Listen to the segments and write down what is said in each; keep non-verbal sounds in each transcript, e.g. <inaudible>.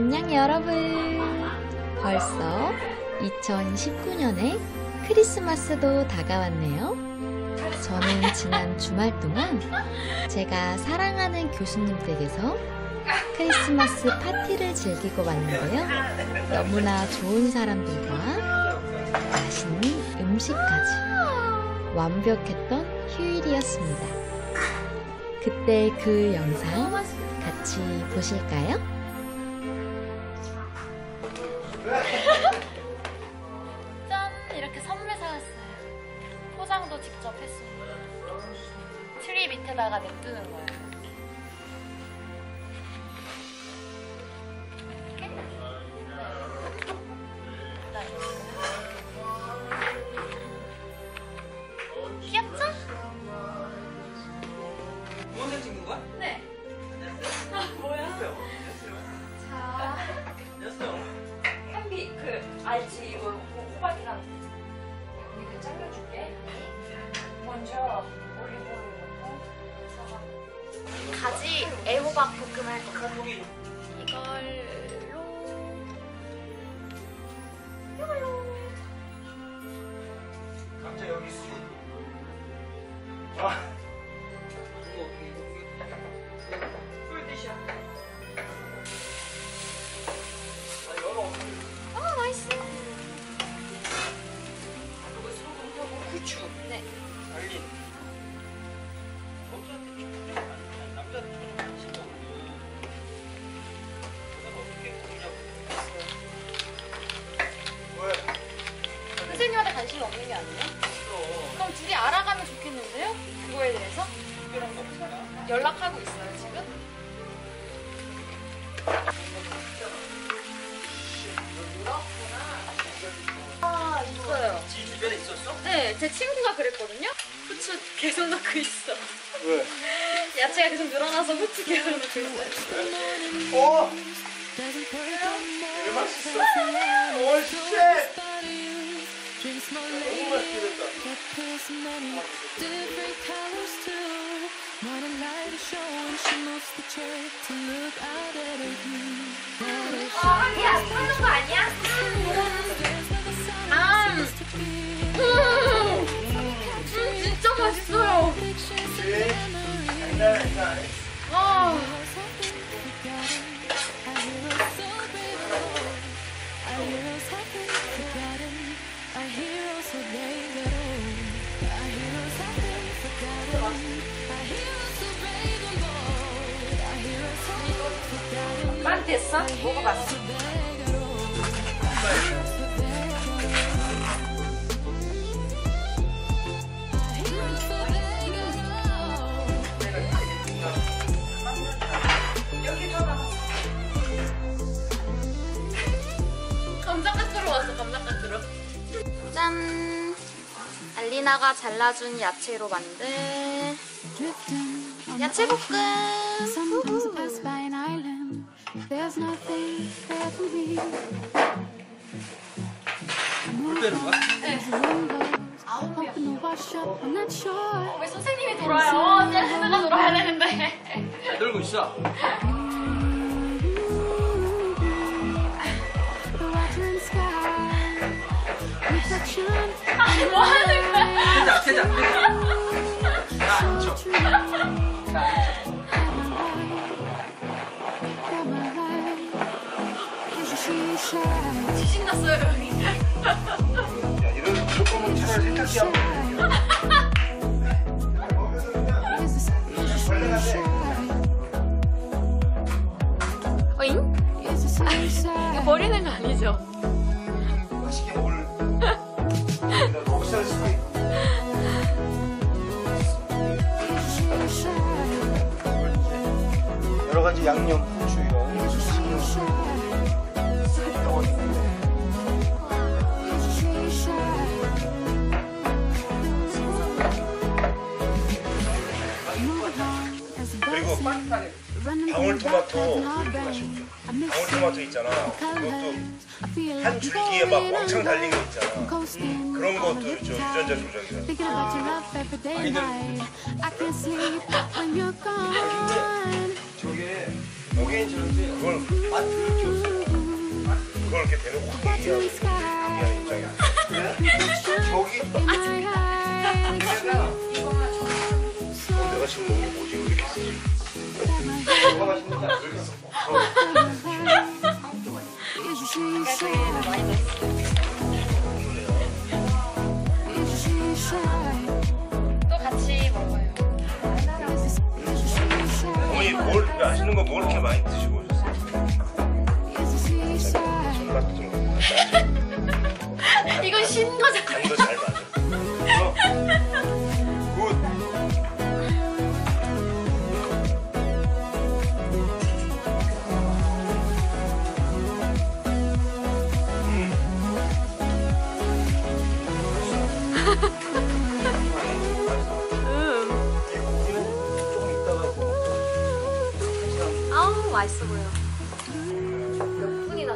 안녕 여러분. 벌써 2019년에 크리스마스도 다가왔네요. 저는 지난 주말 동안 제가 사랑하는 교수님 댁에서 크리스마스 파티를 즐기고 왔는데요. 너무나 좋은 사람들과 맛있는 음식까지 완벽했던 휴일이었습니다. 그때 그 영상 같이 보실까요? <laughs> 짠! 이렇게 선물 사왔어요. 포장도 직접 했습니다. 트리 밑에다가 냅두는 거예요. 네, 제 친구가 그랬거든요? 후추 계속 넣고 있어. 왜? 야채가 계속 늘어나서 후추 계속 넣고 있어요. 어! 되게 맛있어. 오, shit! 너무 맛있게 됐다. 아, 그치? 장난 아니다. 아, 만 짠! 알리나가 잘라준 야채로 만든 야채 볶음! Sometimes I pass by an island. There's nothing there for me. 물 빼는 거야? Hoping to wash up on that shore. 왜 선생님이 돌아요? 셀프가 돌아야 되는데. 잘 들고 있어. 아니, 뭐 하는 거야? 세자, 세자. 지진 났어요, 여기. 야, 이런 거면 차라리 세탁기 shine. 어잉? 이거. 버리는 거 아니죠? 가지 양념, 후추 이런 있는데. 그리고 방울토마토 맛있죠. 방울토마토 있잖아. 그것도 한 줄기에 막 왕창 달린 거 있잖아. coasting. 그런 것도 저 유전자 about your when you're gone. 저게 여기 그걸 그걸 이렇게 대놓고 얘기하는 얘기하는 입장이야. 저기 eyes, 어, 내가 지금 먹는 게 뭐지? 왜 이렇게 쓰지? 뭐가 알겠어. is she shy? Is 뭘 아시는 거뭘 이렇게 많이 드시고 아우 맛있어 보여. 몇 분이나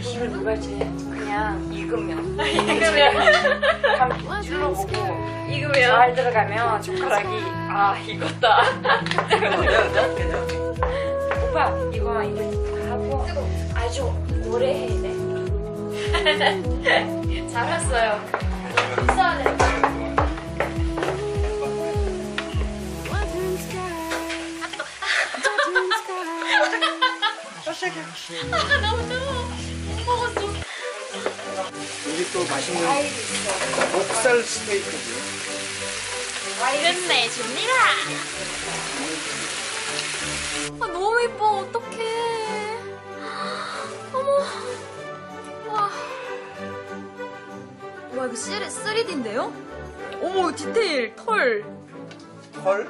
힘을 누가 지. 그냥 익으면. <laughs> 익으면. 찔러보고 익으면. 잘 들어가면 젓가락이 아 익었다. 오빠 이거 이제 하고. 아주 오래 해야 돼. <laughs> 잘했어요. Wondering sky. Sky. 아 너무 뜨거워. 못 먹었어. 여기 또 맛있는 목살 스테이크고요. 끝내줍니다. 아 너무 이뻐. 어떡해. 어머. 와. 와 이거 3, 3D인데요? 어머 디테일 털. 털?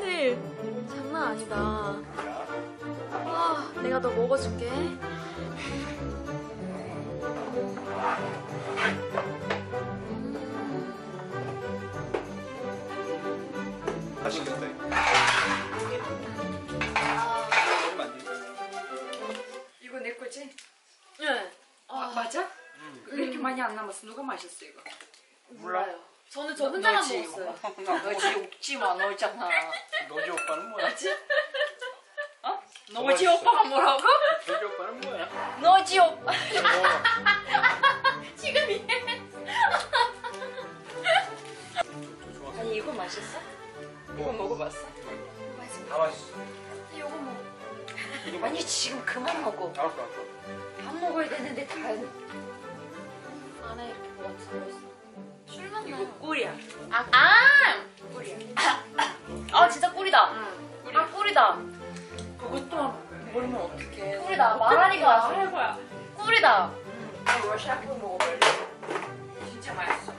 디테일. 장난 아니다. 와 내가 너 먹어줄게. 맛있겠다. 이거 내 거지? 네. 아, 맞아? 왜 이렇게 많이 안 남았어? 누가 마셨어 이거? 몰라요. 저는 저 혼자만 너지. 먹었어요. <laughs> 너지 웃지 마 너잖아 너지 오빠는 뭐야? 어? 너지 오빠가 뭐라고? 너지 오빠는 뭐야? 너지 오빠 지금 이해. 아니 이거 맛있어? 이거 먹어봤어? 다 맛있어. 이거 먹. 아니 지금 그만 먹어 알았어, 알았어. 밥 먹어야 되는데 다 안에 이렇게 뭐가 들어있어. 술 이거. 꿀이야 아, 아! 꿀이야 아, 진짜 꿀이다. 아, 꿀이다. 그것도 모르면 어떡해 꿀이다. 말하니까 해봐야 꿀이다. 러시아 거 먹어볼래? 진짜 맛있어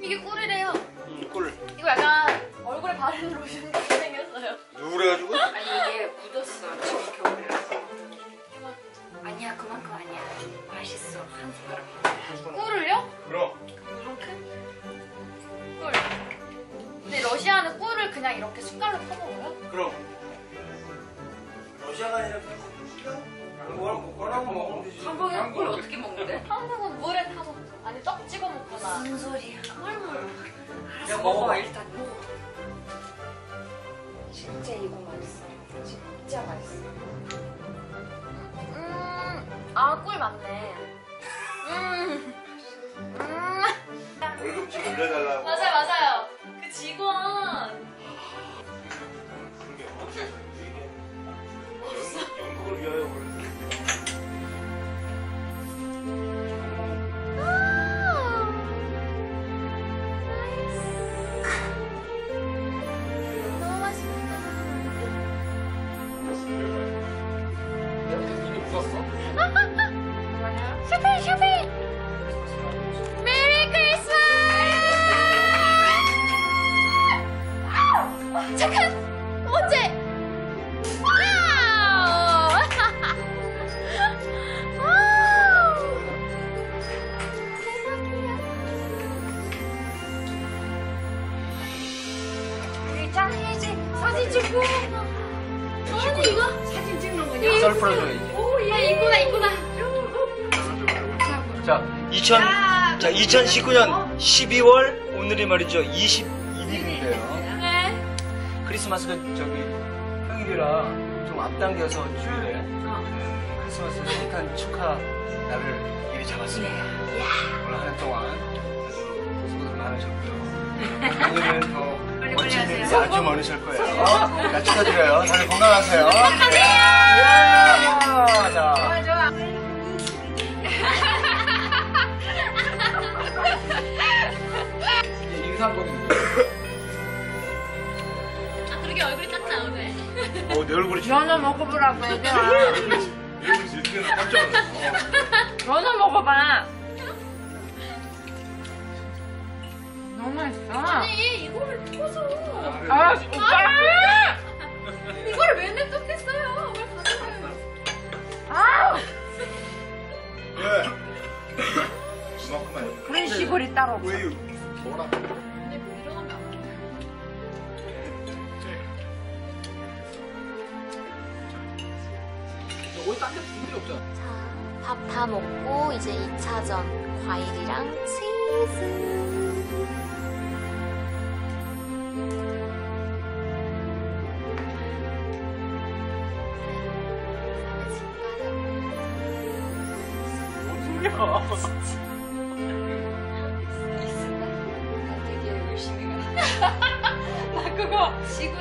이게 꿀이래요. 응, 꿀. 이거 약간 얼굴에 바르는 로션 같이 생겼어요. 누구래가지고? 아니 이게 굳었어 지금 겨울이라서 아니야 그만큼 아니야 맛있어 한 숟가락 꿀을요? 그럼 꿀. 근데 러시아는 꿀을 그냥 이렇게 숟갈로 퍼먹어요? 그럼. 러시아가 아니라 되지. 한국에 꿀 어떻게 먹는데? 한국은 물에 타서 아니 떡 찍어 먹거나 무슨 소리야 꿀물. 알았어 먹어 일단 먹어 진짜 이거 맛있어 진짜 맛있어 음, 아, 꿀 맞네. 음, 음. 월급 좀 올려달라고. 맞아 아니, 이거? 사진 찍는 거냐? 썰 풀어줘야지. 오, 야, 이구나, 이구나. 자, 2000, 자, 2019년 12월 오늘이 말이죠. 21일인데요. 네. 크리스마스가 저기 평일이라 좀 앞당겨서 주일에 음, 크리스마스 생탄 축하 날을 미리 잡았습니다. 오늘 한 해 동안 아주 수고들 많으셨고요. <laughs> 오늘은 더 아주 많으실 거예요. 자, 축하드려요. 다들 건강하세요. 네. 자. 인사 한번 해주세요. 아 그러게 얼굴이 딱 나오네. 어, 내 얼굴이 연어 먹어보라고 얘들아. 내 얼굴이 지금 깜짝 놀랐어. 연어 먹어봐. 아니 이거를 터서 아, 오빠! 이거를 왜 냅뒀겠어요? 왜 가져가요? 아! 왜? 이만큼만. 그런 시골이 따로 없어. 왜 뭐라? 근데 뭐 일어나면 안 돼. 자, 밥 다 먹고 이제 2차전 과일이랑 치즈. 나 그거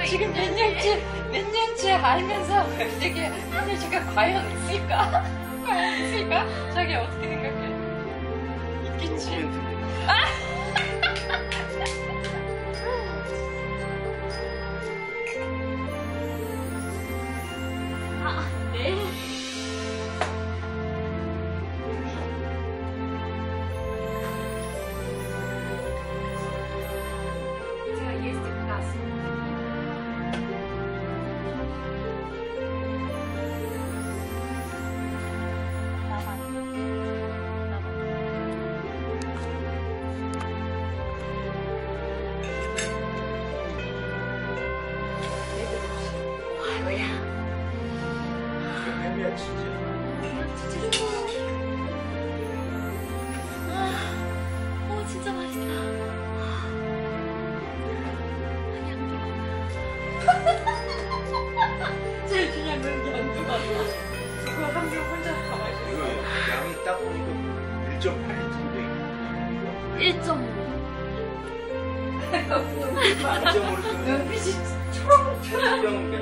지금 몇 년째, 몇 년째 알면서 되게 아니 저게 과연 있을까? 과연 있을까? 자기 어떻게 생각해? 있겠지. 제일 중요한 건 연두가 그거 한명 혼자 다 마시고. 이거 양이 딱 보니까 1.8리터인데 1.5. 1.5리터는 눈빛이 최대형인데